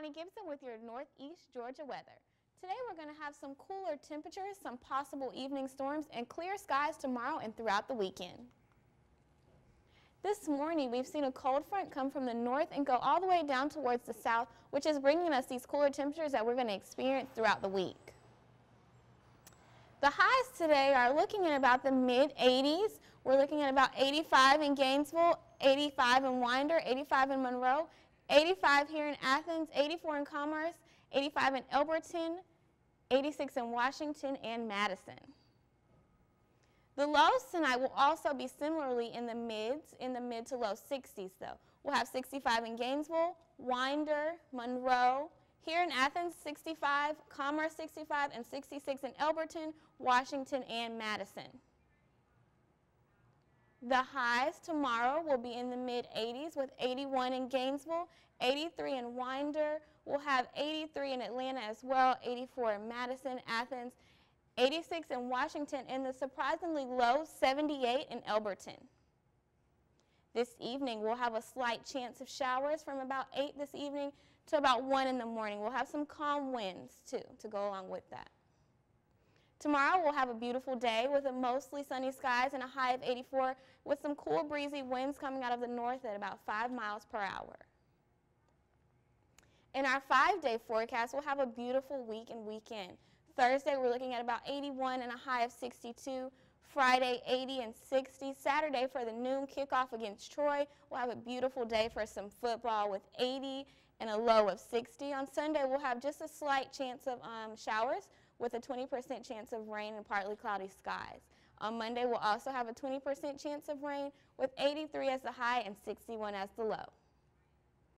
Connie Gibson with your Northeast Georgia weather. Today we're going to have some cooler temperatures, some possible evening storms, and clear skies tomorrow and throughout the weekend. This morning we've seen a cold front come from the north and go all the way down towards the south, which is bringing us these cooler temperatures that we're going to experience throughout the week. The highs today are looking at about the mid 80s. We're looking at about 85 in Gainesville, 85 in Winder, 85 in Monroe, 85 here in Athens, 84 in Commerce, 85 in Elberton, 86 in Washington and Madison. The lows tonight will also be similarly in the mids, in the mid to low 60s though. We'll have 65 in Gainesville, Winder, Monroe, here in Athens 65, Commerce 65, and 66 in Elberton, Washington, and Madison. The highs tomorrow will be in the mid 80s with 81 in Gainesville, 83 in Winder. We'll have 83 in Atlanta as well, 84 in Madison, Athens, 86 in Washington, and the surprisingly low 78 in Elberton. This evening, we'll have a slight chance of showers from about 8 this evening to about 1 in the morning. We'll have some calm winds, too, to go along with that. Tomorrow we'll have a beautiful day with a mostly sunny skies and a high of 84 with some cool breezy winds coming out of the north at about 5 miles per hour. In our five-day forecast, we'll have a beautiful week and weekend. Thursday, we're looking at about 81 and a high of 62. Friday, 80 and 60. Saturday for the noon kickoff against Troy, we'll have a beautiful day for some football with 80 and a low of 60. On Sunday, we'll have just a slight chance of um, showers with a 20% chance of rain and partly cloudy skies. On Monday, we'll also have a 20% chance of rain with 83 as the high and 61 as the low.